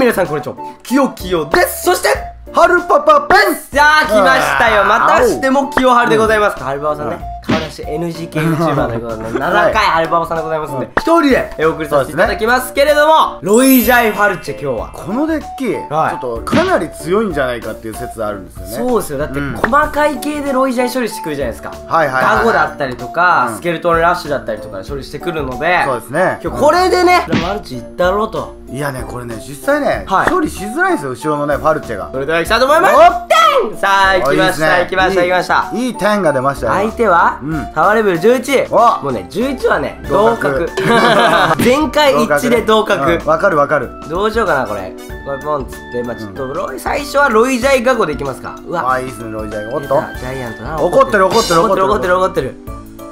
皆さんこんにちは。きよきよです。そして春パパです。さあ来ましたよ。うんまたしても清春でございます。春馬場さんね顔出し NGK YouTuber ということで7回春馬場さんでございますんで一人で。お送りさせていただきますけれどもロイジャイファルチェ今日は。このデッキ、はい。ちょっとかなり強いんじゃないかっていう説あるんですよね。そうですよ。だってうん。細かい系でロイジャイ処理してくるじゃないですか。はいはいガゴだったりとかうん。スケルトンラッシュだったりとかで処理してくるのでそうですね。今日これでねマルチいったろうと。いやねこれね実際ね、はい。処理しづらいんですよ後ろのねファルチェが。それではいきたいと思います。おさあ行きました行きました行きました。いい点が出ましたよ。相手は、うん。タワーレベル11お。もうね11はね同同格。格全回一致で同格。うん。わ、かるわかる。どうしようかなこれ。これポンっつってまあちょっとロイ、最初はロイジャイガゴでいきますか。うわ。ああいいっすねロイジャイ。がおっ出とたジャイアントな怒ってる。怒ってる怒ってる怒ってる。怒ってる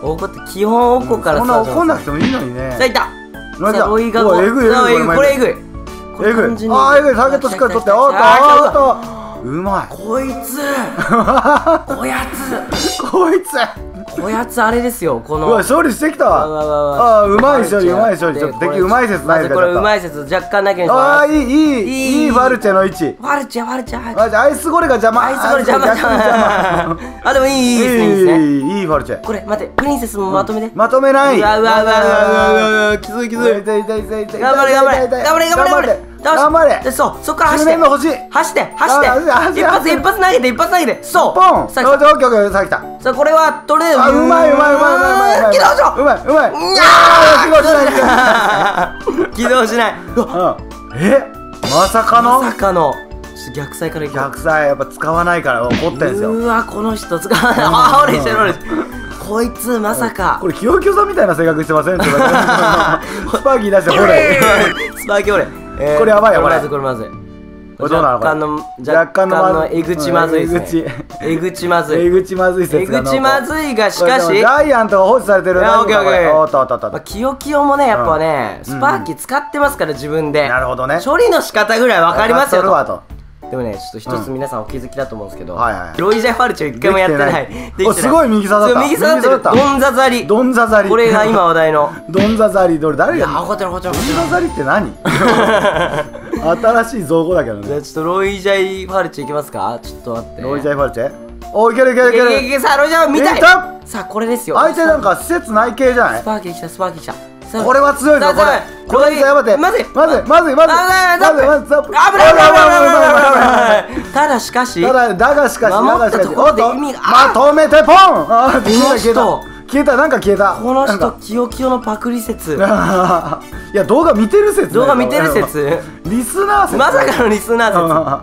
怒ってる基本おこからそんな怒んなくててもいいのにね。さあいった。ロイガゴう。わえぐいこれこれえぐいこれえぐい。ああえぐいターゲットしっかり取っておっとおっとうまい。こいつ。こやつ。こいつ。こやつあれですよこの。うわ勝利してきた。わわわわ。わああうまい処理うまい処理。ちょっと敵うまい説ないですこれうまいい説若干なきああいいいいいいいい。ファルチェの位置。ファルチャファルチャマジアイスゴレが邪魔。あいつこれ邪魔。邪魔。あでもいいいいいいいいいいいいファルチェ。これ待ってプリンセスもまとめて。まとめない。うわうわうわうわうわうわ。きついきつい。痛い痛い痛い痛い。頑張れ頑張れ。頑張れ頑張れ頑張れ。でそうそっから走って。走って走って。一発一発投げて一発投げて。そう。ポン。さあオッケーさあ来た。さあこれはとりあえうまいうまいうまいうまいうまいうまい。起動しろ。うまいうまい。にあー起動しない 起動しない。え？まさかの？まさかの。逆サイからいこう。逆サイやっぱ使わないから怒ってんすよ。うわこの人使わない。あ俺してる俺こいつまさか。これ清清さんみたいな性格してません？スパーキー出してほれ。スパーキー俺、えーこれやばいよこれまずいこれまずい。若干の若干のえぐちまずいですね。えぐちまずいえぐちまずい。え説がぐちまずいがしかしジャイアントが放置されてるいやオッケーオッケー。おっとおっとおっと。おっまあ、とキヨキヨもねやっぱね、うん。スパーキー使ってますから自分で。なるほどね。処理の仕方ぐらい分かりますよとでもねちょっと一つ皆さんお気づきだと思うんですけど、はいはいロイジャーファルチを一回もやってない。できてない。おすごい右刺さった。右刺さった。ドンザザリ。ドンザザリ。これが今話題の。ドンザザリどれ？誰が怒ってる怒ってる。ドンザザリって何？新しい造語だけどね。じゃあちょっとロイジャイファルチいきますか？ちょっと待って。ロイジャイファルチェ？おいけるいけるいけいけいけいるけさあロイジャイ見たい。いったさあこれですよ。相手なんか施設内系じゃない？スパーキー来たスパーキー来たこれは強いぞこれ。これやばて。まずいまずい。まずいまずいあまずいまずい。危ない危ない危ない危ない危ないただしかしただだがしかしだ守がしかしおっとまとめてポンあー消えた消えこの人た消えたなんか消えた。この人キヨキヨのパクリ説。いや動画見てる説動画見てる説。リスナー説まさかのリスナー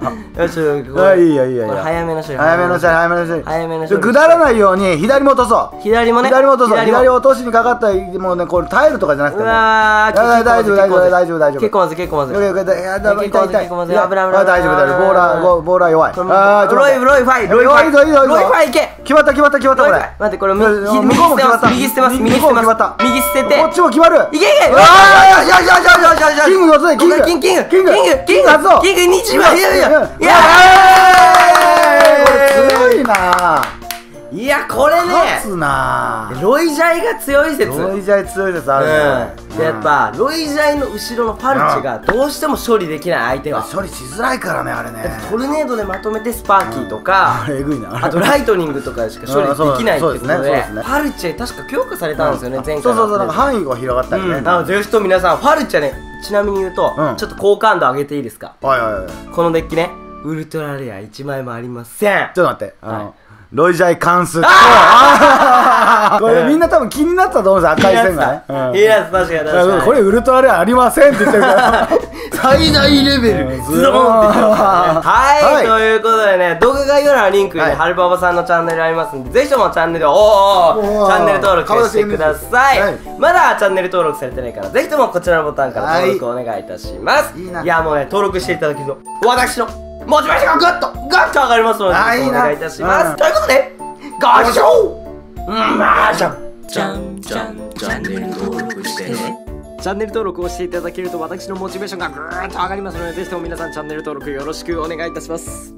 説。よしこれあいいよいいよい早めの処理。早めの処理早めの処理。早めの処理。ぐだらないように左も落とそう。左もね。左も落とそう。左落としにかかったもうねこれタイルとかじゃなくてうもわー大丈夫大丈夫大丈夫大丈夫。結構まずい結構まず。いよくよくいやだ結構痛い痛い。結構まず。危ない危ないあ大丈夫大丈夫。ボーラーボボーラー弱い。あーちょっとロイ待ってロイファイロイファイロイファイいけ決まった決まった決まったこれ待ってこれ右向こうも決まった。右捨てます。右捨てます。右捨てて。こっちも決まる。いけいけ。うわーよしよしよしよしよしキングキング。キングキング。キングキングキング。キング日枚い。やいやいや。うん。いやこれ強いないやこれね勝つな。ロイジャイが強い説。ロイジャイ強い説あるね。うん、でやっぱロイジャイの後ろのパルチがどうしても処理できない相手は。処理しづらいからねあれね。トルネードでまとめてスパーキーとかあれえぐいな。あとライトニングとかしか処理できないってことでパルチェ確か強化されたんですよね前回の。そうそうそうなんか範囲が広がったりね。うん。なのでぜひとも皆さんファルチェねちなみに言うと、うん。ちょっと好感度上げていいですか？おいおいおい。このデッキねウルトラレア1枚もありません。ちょっと待ってあはい。のロイジャイ関数 これみんな多分気になったと思うんです赤い線がね。うん。いいやつ確かに確かに。これウルトラレアありませんって言ってるから。最大レベル。うんズドーンってはい、はいということでね動画概要欄のリンクにね、はるばばさんのチャンネルありますんでぜひともチャンネルをおーおチャンネル登録してください、はい。まだチャンネル登録されてないからぜひともこちらのボタンから登録お願いいたします、い。やもうね登録していただけると私のモチベーションがグッとグッと上がりますのでお願いいたします、うん。ということでご視聴。うんまあじゃん。じゃんじゃんチャンネル登録して。ねチャンネル登録をしていただけると私のモチベーションがぐーっと上がりますのでぜひとも皆さんチャンネル登録よろしくお願いいたします